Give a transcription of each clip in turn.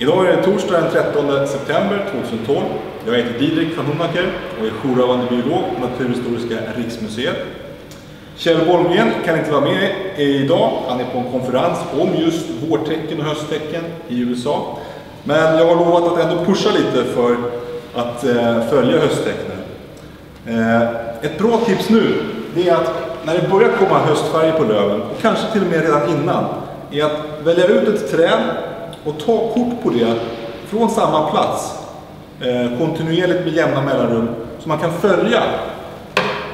Idag är det torsdag den 13 september 2012. Jag heter Didrik van Honacker och är jourhavande biolog på Naturhistoriska riksmuseet. Kjell Bolmgren kan inte vara med idag. Han är på en konferens om just vårtecken och hösttecken i USA. Men jag har lovat att ändå pusha lite för att eh, följa hösttecknen. Eh, ett bra tips nu är att när det börjar komma höstfärger på löven, och kanske till och med redan innan, är att välja ut ett träd och ta kort på det från samma plats eh, kontinuerligt med jämna mellanrum så man kan följa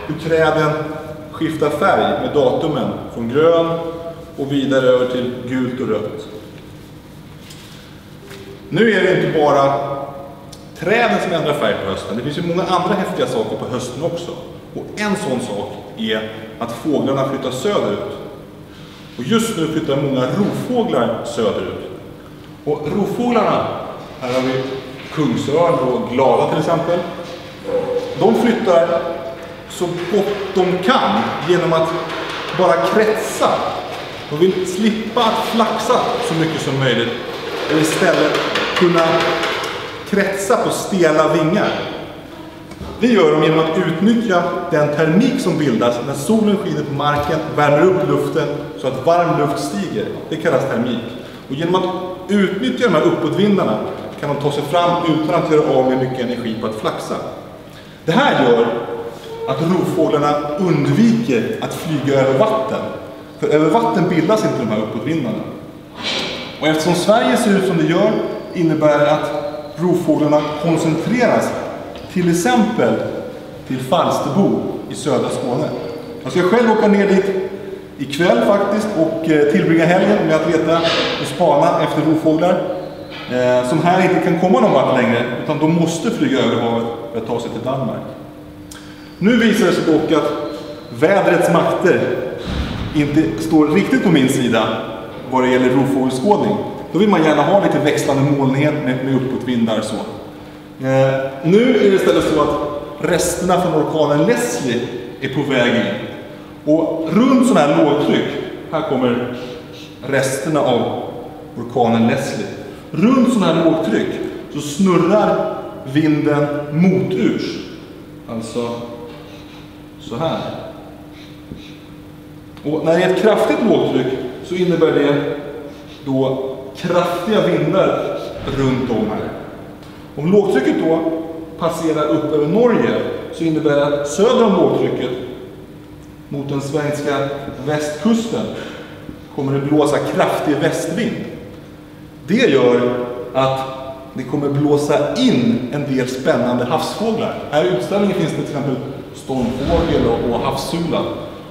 hur träden skiftar färg med datumen från grön och vidare över till gult och rött. Nu är det inte bara träden som ändrar färg på hösten. Det finns ju många andra häftiga saker på hösten också. Och en sån sak är att fåglarna flyttar söderut. Och just nu flyttar många rovfåglar söderut. Och rovfåglarna, här har vi kungsörn och glada till exempel. De flyttar så gott de kan genom att bara kretsa. De vill slippa att flaxa så mycket som möjligt och istället kunna kretsa på stela vingar. Det gör de genom att utnyttja den termik som bildas när solen skiner på marken, värmer upp luften så att varm luft stiger. Det kallas termik. Och genom att utnyttja de här uppåtvindarna kan de ta sig fram utan att göra av med mycket energi på att flaxa. Det här gör att rovfåglarna undviker att flyga över vatten. För över vatten bildas inte de här uppåtvindarna. Och eftersom Sverige ser ut som det gör innebär det att rovfåglarna koncentreras till exempel till Falsterbo i södra Skåne. Jag ska själv åka ner dit ikväll faktiskt och eh, tillbringa helgen med att leta och spana efter rovfåglar eh, som här inte kan komma någon vart längre utan de måste flyga över havet för att ta sig till Danmark. Nu visar det sig dock att vädrets makter inte står riktigt på min sida vad det gäller rovfågelskådning. Då vill man gärna ha lite växlande molnighet med, med uppåtvindar så. Eh, nu är det istället så att resterna från orkanen Leslie är på väg in. Och runt sådana här lågtryck, här kommer resterna av orkanen Leslie. Runt sådana här lågtryck så snurrar vinden moturs. Alltså så här. Och när det är ett kraftigt lågtryck så innebär det då kraftiga vindar runt om här. Om lågtrycket då passerar upp över Norge så innebär det att söder om lågtrycket mot den svenska västkusten kommer det blåsa kraftig västvind. Det gör att det kommer blåsa in en del spännande havsfåglar. Här i utställningen finns det till exempel stormfågel och, havssula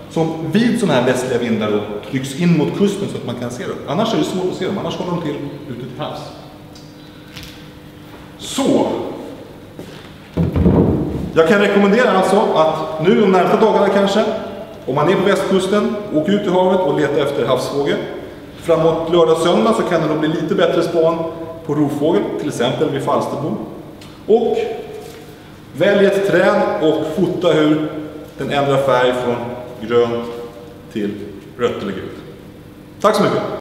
som vid sådana här västliga vindar då trycks in mot kusten så att man kan se dem. Annars är det svårt att se dem, annars håller de till ute till havs. Så. Jag kan rekommendera alltså att nu de närmaste dagarna kanske, om man är på västkusten, åk ut i havet och leta efter havsfågel. Framåt lördag söndag så kan det nog bli lite bättre span på rovfågel, till exempel vid Falsterbo. Och välj ett träd och fota hur den ändrar färg från grönt till rött eller gult. Tack så mycket!